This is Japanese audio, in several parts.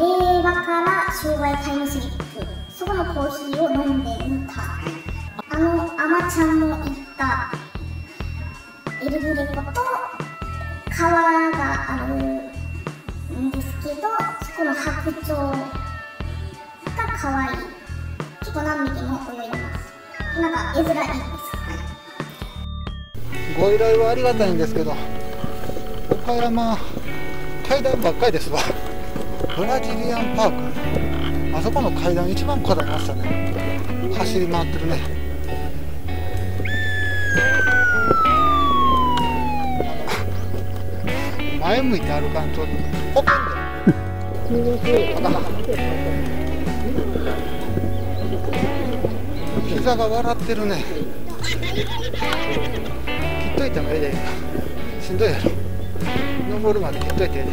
令和から昭和へタイムスリップそこのコーヒーを飲んでみたあのあまちゃんも行ったエルグレコと川があるんですけどそこの白鳥が可愛いちょっと何匹も泳いでます。なんか絵面いいですご依頼はありがたいんですけど岡山階段ばっかりですわ。ブラジリアンパーク。あそこの階段一番こだわりましたね。走り回ってるね。前向いて歩かんとポケンで膝が笑ってるね切っといてもええでしんどいやろ登るまで切っといてええで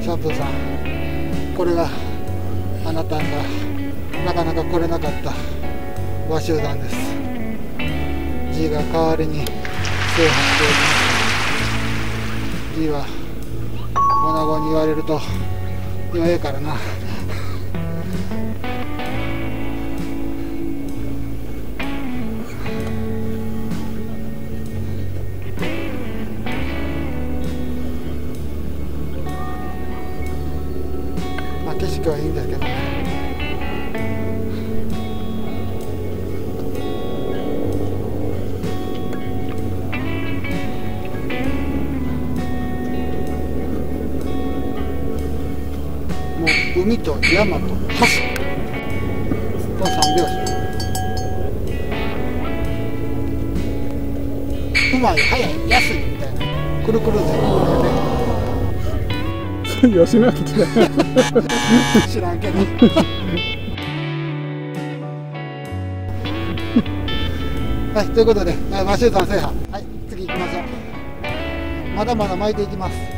シャンプーさんこれが来れなかった。和集団です。G が代わりに制覇しております。G は女子に言われると弱えからな。もう海と山と橋。この三拍子。うまい早い安いみたいな。くるくるで吉野家知らんけど。はいということではいマシューさん制覇。はい次行きましょう。まだまだ巻いていきます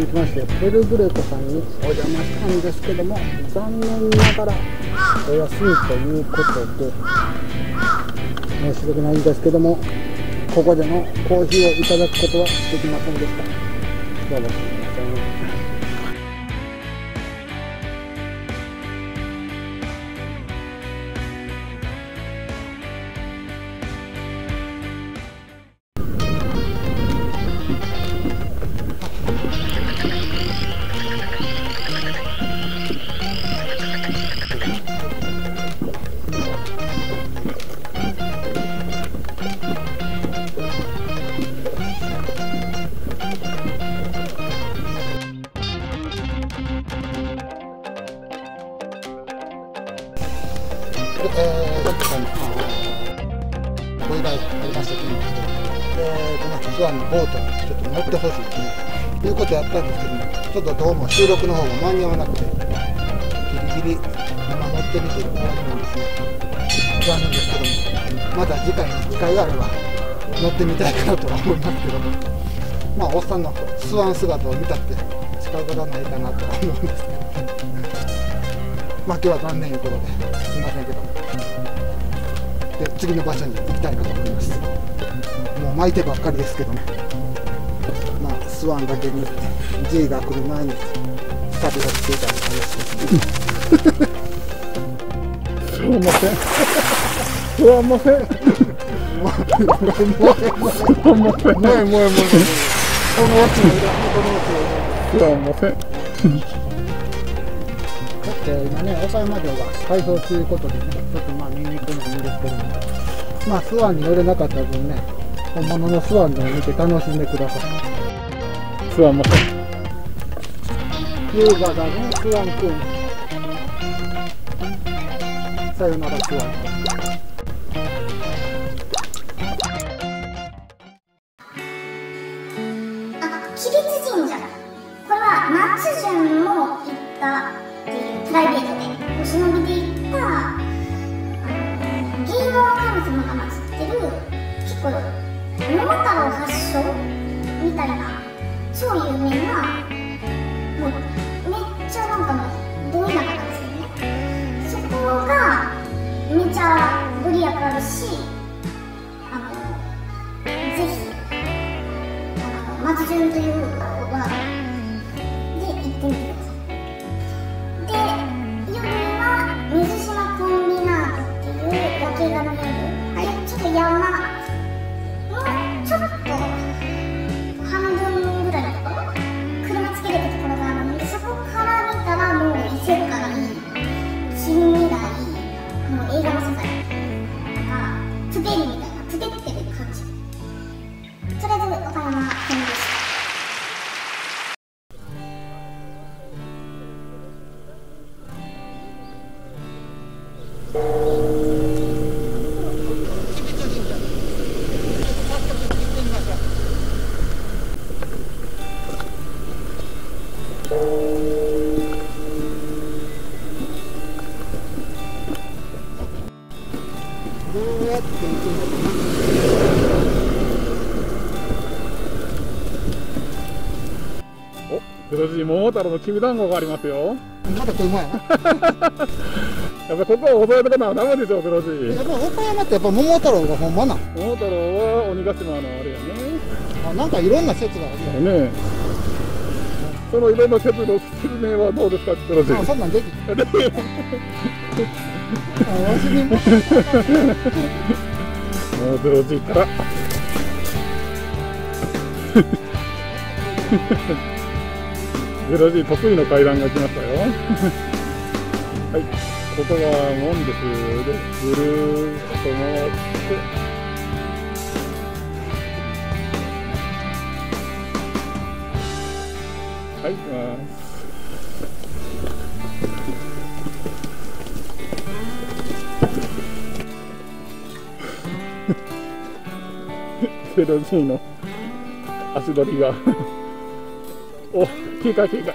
続きましてペルグレコさんにお邪魔したんですけども残念ながらお休みということで申し訳ないんですけどもここでのコーヒーをいただくことはできませんでした。どうもさっきからのご依頼ありましたけどえー、このツアーのボートにちょっと乗ってほしい。ということをやったんですけどもちょっとどうも収録の方が間に合わなくてギリギリ今乗ってみてる感じなんですね残念ですけどもまた次回に機会があれば乗ってみたいかなとは思いますけども。まあおっさんのスワン姿を見たって仕方がないかなとは思うんですけどまあ今日は残念ということですいませんけども。で次の場所に行きたいかと思いますもう巻いてばっかりですけどねまあスワンだけに J が来る前に旅が来ていたのかなとすいません。すいません。すいません。すいません。もうもうもう。この落ち。この落ち。すいません。で今ね、岡山城が改装ということでね、ちょっとまあ見に行くのもいいんですけども、まあスワンに乗れなかった分ね、本物のスワンでも見て楽しんでください。すいません優雅だね、スワンくん。さよならツアーったらな、超有名な、もう、めっちゃなんかもう、ど田舎なんですけどね。そこが、めちゃご利益あるし、あの、ぜひ、あの松潤というって行くのかなお、黒字桃太郎のきびだんごがありますよ。まだ車やな やっぱここは抑えとかなダメでしょ、黒字。やっぱ岡山ってやっぱ桃太郎がほんまなん桃太郎は鬼ヶ島のあれやね。あなんかいろんな説があるよねそのいろんな説の説明はどうですか、黒字。あそんなんできあ わしにももう黒字から。黒字得意の階段が来ましたよ。はい、ここが門です。で、ぐるーっと回って。はい、行きます。ペロジーの足取りが。お警戒警戒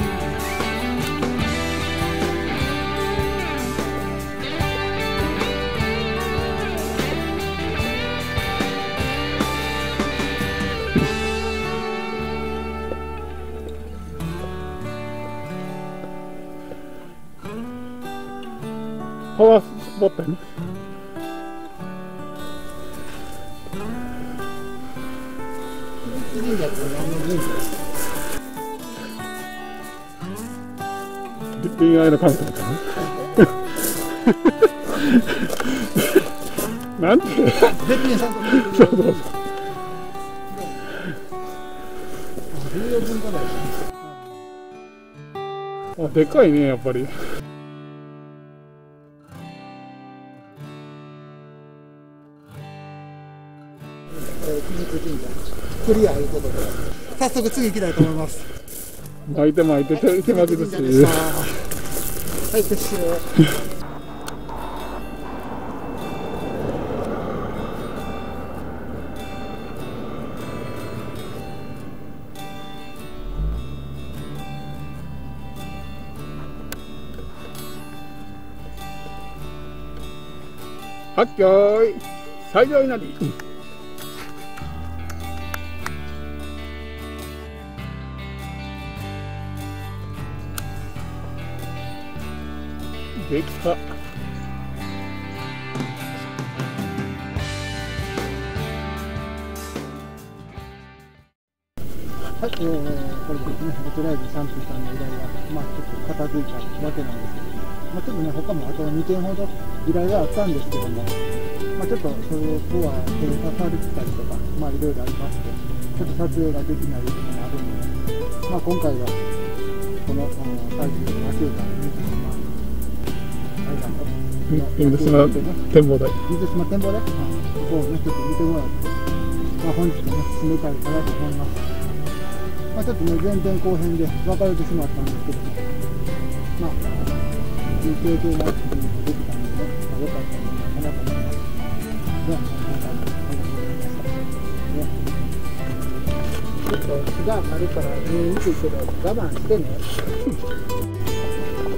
ワースポットやね神社って何の神社恋愛の神様かな。なんて？そうそうそう。あでかいねやっぱり。えー、木津神社クリアいうことで早速次行きたいと思います。巻いて巻いて手手巻き寿司はい。撤収はっきょーい最上位なできたはい、えー、これですね、とりあえずシャンプーさんの依頼が、まあ、ちょっと片付いたわけなんですけども、まあ、ちょっとね、他もあと2件ほど依頼があったんですけども、まあ、ちょっとそこは閉鎖されてたりとか、まあ、いろいろありまして、ちょっと撮影ができないところもあるんで、まあ、今回は、この、最終の野球館、水島、アイランド、水島展望台。水島展望台、ここをね、ちょっと見てもらって、まあ、本日ね、締めたいかなと思います。まあ、ちょっとね、前編後編で分かれてしまったん。ですけど、まあ、いい経験ができたので、まあ、よかったかなと思います。では、今回もありがとうございました。ね、ちょっと日があるから見えにくいけど、我慢してね。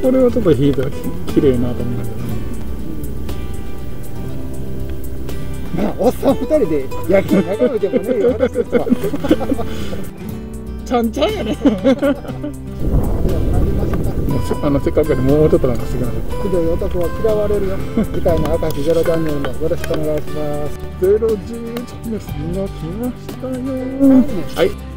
これはちょっと引いたらきれいなと思うん。だけどね。まあ、おっさん二人で野球眺めてもねえよ、私としては。ちゃんちゃんやね。あの せっかくやでもうちょっとなんかしてください。くどい男は嫌われるよ。次回の明石ゼロチャンネルもよろしくお願いします。ゼロ十チャンネルが来ましたよ。はい。